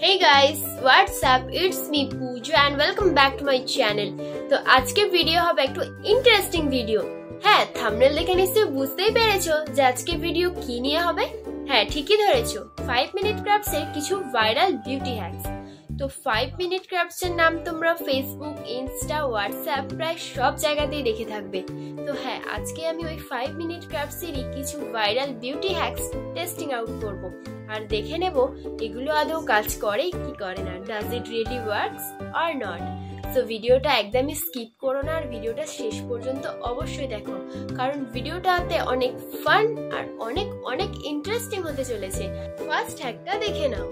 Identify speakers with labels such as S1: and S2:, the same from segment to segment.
S1: Hey guys, what's up? It's me Pooja and welcome back to my channel. তো আজকে video হবে একটু interesting video হ্যাঁ thumbnail দেখে নিশ্চয়ই বুঝতেই পেরেছ যে আজকে ভিডিও কি নিয়ে হবে হ্যাঁ ঠিকই ধরেছো ফাইভ মিনিট ক্রাফটস এর কিছু ভাইরাল বিউটি হ্যাকস তো ফাইভ মিনিট ক্রাফটস এর নাম তোমরা ফেসবুক ইনস্টা হোয়াটসঅ্যাপ প্রায় সব জায়গাতেই দেখে থাকবে। তো হ্যাঁ আজকে আমি ওই ফাইভ মিনিট ক্রাফটস কিছু viral beauty hacks testing out করব। আর দেখে নেব এগুলো আদৌ কাজ করে কি করে না does it really works or not তো ভিডিওটা একদমই স্কিপ করো না আর ভিডিওটা শেষ পর্যন্ত অবশ্যই দেখো, কারণ ভিডিওটাতে অনেক ফান আর অনেক অনেক ইন্টারেস্টিং হতে চলেছে। ফার্স্ট হ্যাকটা দেখে নাও।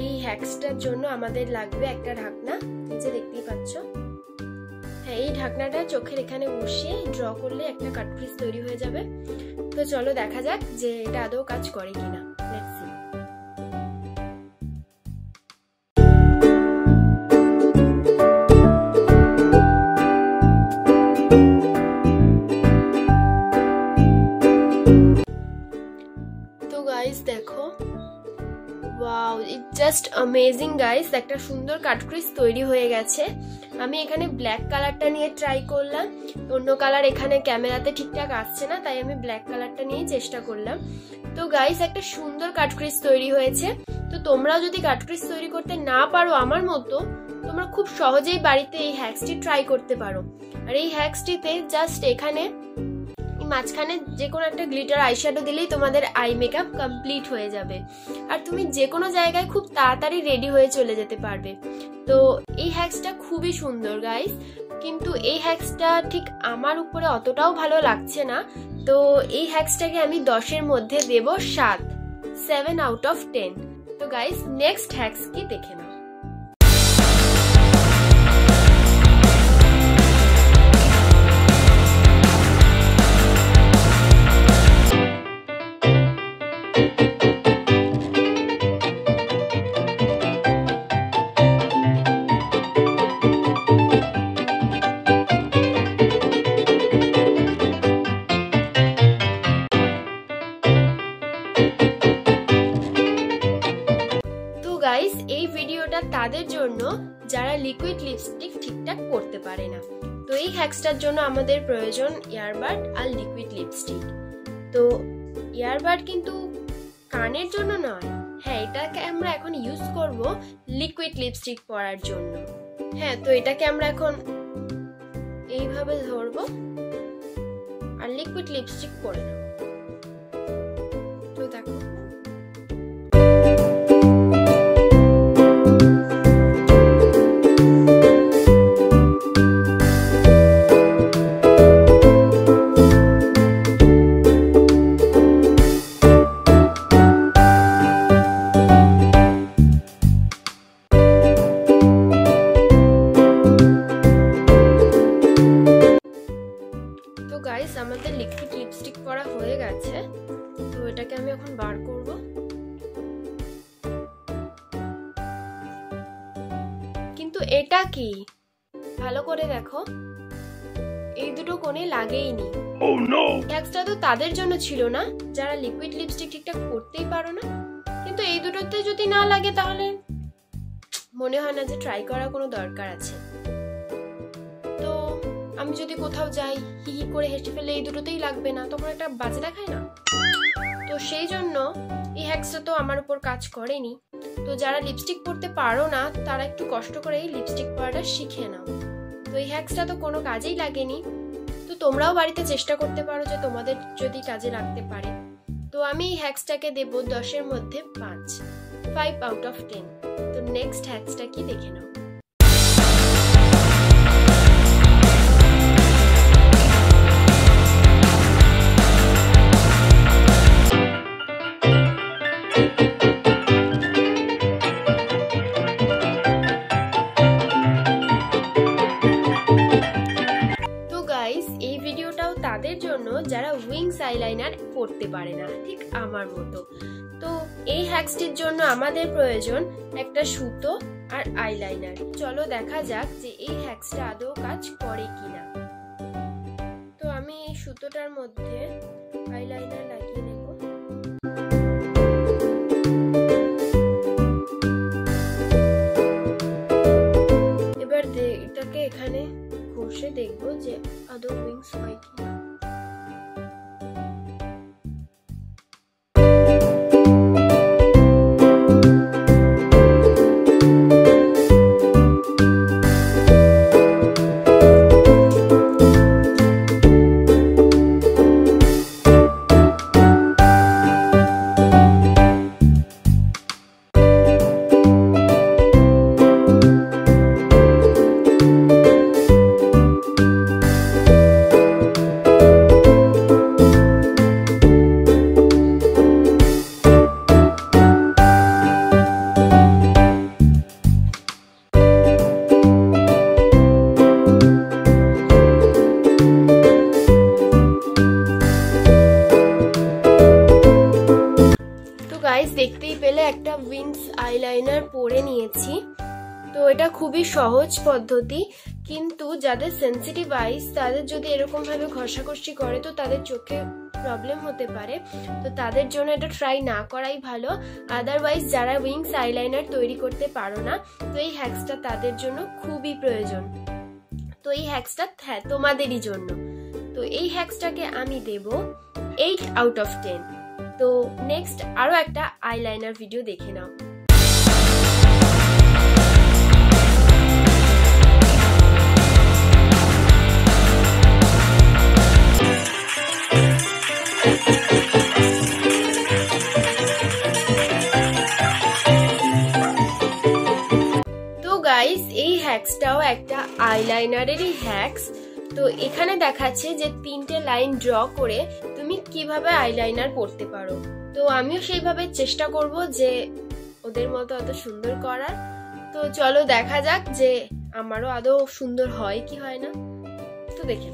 S1: এই হ্যাক্সটার জন্য আমাদের লাগবে একটা ঢাকনা। নিচে দেখতেই পাচ্ছ। হ্যাঁ এই ঢাকনাটা চোখের এখানে বসিয়ে ড্র করলে একটা কাটপিস তৈরি হয়ে যাবে। তো চলো দেখা যাক যে এটা আদৌ কাজ করে কিনা। জাস্ট অ্যামেজিং গাইস একটা সুন্দর কাটক্রিস তৈরি হয়ে গেছে। আমি এখানে ব্ল্যাক কালারটা নিয়ে ট্রাই করলাম। অন্য কালার এখানে ক্যামেরাতে ঠিকঠাক আসছে না, তাই আমি ব্ল্যাক কালারটা নিয়ে চেষ্টা করলাম। তো গাইস একটা সুন্দর কাটক্রিস তৈরি হয়েছে। তো তোমরাও যদি কাটক্রিস তৈরি করতে না পারো আমার মতো, তোমরা খুব সহজেই বাড়িতে এই হ্যাক্সটি ট্রাই করতে পারো। আর এই হ্যাক্সটিতে জাস্ট এখানে মাঝখানে যে কোনো একটা গ্লিটার আইশ্যাডো দিলেই তোমাদের আই মেকআপ কমপ্লিট হয়ে যাবে। আর তুমি যে কোনো জায়গায় খুব তাড়াতাড়ি রেডি হয়ে চলে যেতে পারবে। তো এই হ্যাক্সটা খুবই সুন্দর গাইস কিন্তু এই হ্যাক্সটা ঠিক আমার উপরে অতটাও ভালো লাগছে না। তো এই হ্যাক্সটাকে আমি দশের মধ্যে দেব সাত সেভেন আউট অফ টেন তো গাইস নেক্সট হ্যাক্স কি দেখে নাও। তাদের জন্য যারা লিকুইড লিপস্টিক ঠিকঠাক করতে পারে না। তো এই হ্যাক্সটার জন্য আমাদের প্রয়োজন ইয়ারবাড আর লিকুইড লিপস্টিক তো ইয়ারবাড কিন্তু কানের জন্য নয় হ্যাঁ এটাকে আমরা এখন ইউজ করব লিকুইড লিপস্টিক পরার জন্য। হ্যাঁ তো এটাকে আমরা এখন এইভাবে ধরবো আর লিকুইড লিপস্টিক পরে নেব। করা হয়ে গেছে। তো এটাকে আমি এখন বার করব। কিন্তু এটা কি? ভালো করে দেখো। এই দুটো কোণে লাগেইনি। ট্যাক্সটা তো তাদের জন্য ছিল না। যারা লিকুইড লিপস্টিক ঠিকঠাক করতেই পারো না। কিন্তু এই দুটোতে যদি না লাগে তাহলে মনে হয় না যে ট্রাই করার কোনো দরকার আছে। তো আমি যদি কোথাও যাই, হি হি করে হেসে ফেলে এই দুটোতেই লাগবে না। তখন একটা বাজে দেখায় না? তো সেই জন্য এই হ্যাক্সটা তো আমার উপর কাজ করেনি। তো যারা লিপস্টিক পরতে পারো না, তারা একটু কষ্ট করে এই লিপস্টিক পরাটা শিখে নাও। তো এই হ্যাক্সটা তো কোনো কাজেই লাগেনি। তো তোমরাও বাড়িতে চেষ্টা করতে পারো যে তোমাদের যদি কাজে লাগতে পারে। তো আমি এই হ্যাক্সটাকে দেবো দশের মধ্যে পাঁচ ফাইভ আউট অফ টেন তো নেক্সট হ্যাক্সটা কি দেখে নাও? মতো তো এই হ্যাক্সটির জন্য আমাদের প্রয়োজন একটা সুতো আর আইলাইনার। চলো দেখা যাক যে এই হ্যাক্সটা আদৌ কাজ করে কিনা। তো আমি এই সুতোটার মধ্যে আইলাইনার লাগিয়ে নেব। এবার এটাকে এখানে ঘষে দেখব যে আদৌ উইংস হয় কিনা। খুবই সহজ পদ্ধতি, কিন্তু যাদের সেন্সিটিভ আইস তাদের যদি এরকম ভাবে ঘষাঘষি করে, তো তাদের চোখে প্রবলেম হতে পারে। তো তাদের জন্য এটা ট্রাই না করাই ভালো। আদারওয়াইজ যারা উইংস আইলাইনার তৈরি করতে পারো না, তো এই হ্যাক্সটা তাদের জন্য খুবই প্রয়োজন। তো এই হ্যাক্সটা হ্যাঁ তোমাদেরই জন্য। তো এই হ্যাক্সটাকে আমি দেব এইট আউট অফ টেন তো নেক্সট আরও একটা আইলাইনার ভিডিও দেখে নাও। গাইস এই হ্যাক্সটাও একটা আইলাইনারেরই হ্যাক্স তো এখানে দেখাচ্ছে যে তিনটে লাইন ড্র করে তুমি কীভাবে আইলাইনার পড়তে পারো। তো আমিও সেইভাবে চেষ্টা করব যে ওদের মতো অত সুন্দর করার। তো চলো দেখা যাক যে আমারও আদৌ সুন্দর হয় কি হয় না। তো দেখে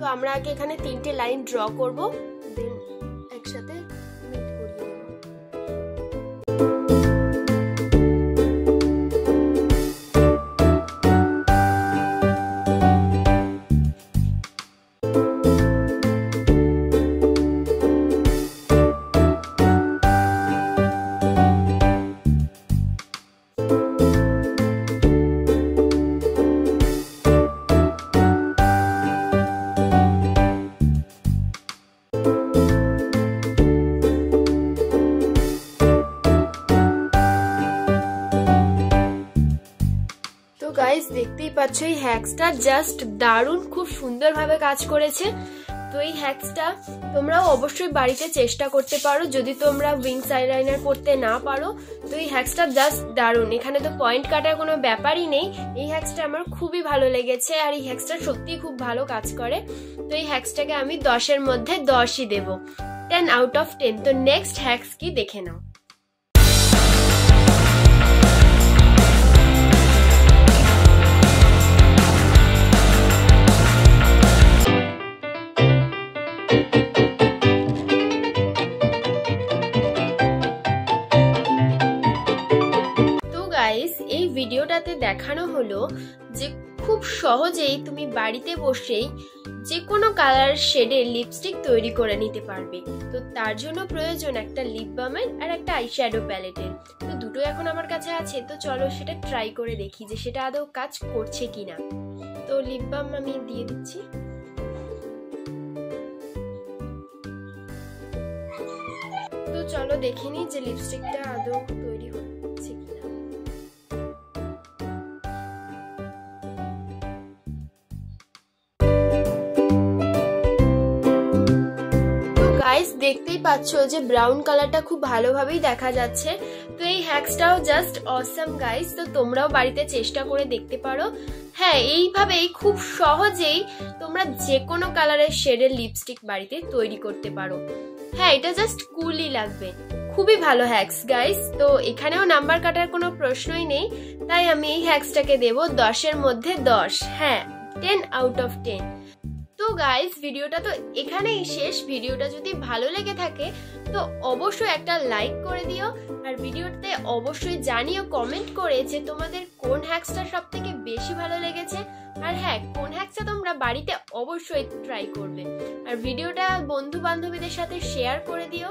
S1: তো আমরা আগে এখানে তিনটে লাইন ড্র করব। Belém. গাইস দেখতেই পাচ্ছ, এই হ্যাক্সটা জাস্ট দারুণ, খুব সুন্দরভাবে কাজ করেছে। তো এই হ্যাক্সটা তোমরাও অবশ্যই বাড়িতে চেষ্টা করতে পারো, যদি তোমরা উইংস আইলাইনার করতে না পারো। তো এই হ্যাক্সটা জাস্ট দারুণ, এখানে তো পয়েন্ট কাটার কোনো ব্যাপারই নেই। এই হ্যাক্সটা আমার খুবই ভালো লেগেছে, আর এই হ্যাক্সটা সত্যিই খুব ভালো কাজ করে। তো এই হ্যাক্সটাকে আমি দশের মধ্যে দশই দেবো। টেন আউট অফ টেন তো নেক্সট হ্যাক্স কি দেখে নাও। ভিডিওটাতে দেখানো হলো যে খুব সহজেই তুমি বাড়িতে বসেই যে কোনো কালার শেডের লিপস্টিক তৈরি করে নিতে পারবে। তো তার জন্য প্রয়োজন একটা লিপ বামের আর একটা আইশ্যাডো প্যালেটের তো দুটো এখন আমার কাছে আছে, তো চলো সেটা ট্রাই করে দেখি যে সেটা আদৌ কাজ করছে কিনা। তো লিপ বাম আমি দিয়ে দিচ্ছি। তো চলো দেখিনি যে লিপস্টিকটা আদৌ তৈরি গাইস দেখতেই পাচ্ছ যে ব্রাউন কালারটা খুব ভালোভাবেই দেখা যাচ্ছে। তো এই হ্যাক্সটাও জাস্ট অসাম গাইস তো তোমরাও বাড়িতে চেষ্টা করে দেখতে পারো। হ্যাঁ এইভাবেই খুব সহজেই তোমরা যে কোনো কালারের শেডের লিপস্টিক বাড়িতে তৈরি করতে পারো। হ্যাঁ এটা জাস্ট কুলই লাগবে। খুবই ভালো হ্যাক্স গাইস তো এখানেও নাম্বার কাটার কোনো প্রশ্নই নেই। তাই আমি এই হ্যাক্সটাকে দেব দশের মধ্যে দশ। হ্যাঁ টেন আউট অফ টেন তো গাইস ভিডিওটা তো এখানেই শেষ। ভিডিওটা যদি ভালো লেগে থাকে, তো অবশ্যই একটা লাইক করে দিও। আর ভিডিওতে অবশ্যই জানিও কমেন্ট করে যে তোমাদের কোন হ্যাক্সটা সব থেকে বেশি ভালো লেগেছে। আর হ্যাঁ কোন হ্যাক্সটা তোমরা বাড়িতে অবশ্যই ট্রাই করবে। আর ভিডিওটা বন্ধু বান্ধবীদের সাথে শেয়ার করে দিও।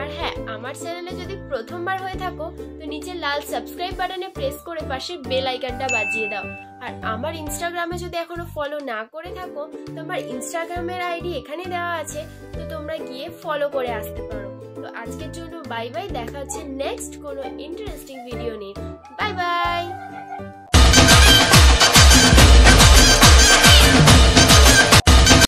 S1: আর হ্যাঁ আমার চ্যানেলে যদি প্রথমবার হয়ে থাকো, তো নিচে লাল সাবস্ক্রাইব বাটনে প্রেস করে পাশে বেল আইকনটা বাজিয়ে দাও। আর আমার ইনস্টাগ্রামে যদি এখনও ফলো না করে থাকো, তো আমার ইনস্টাগ্রামের আইডি এখানে দেওয়া আছে, তো তোমরা গিয়ে ফলো করে আসতে পারো। তো আজকের জন্য বাই বাই দেখা হচ্ছে নেক্সট কোনো ইন্টারেস্টিং ভিডিও নিয়ে। Bye bye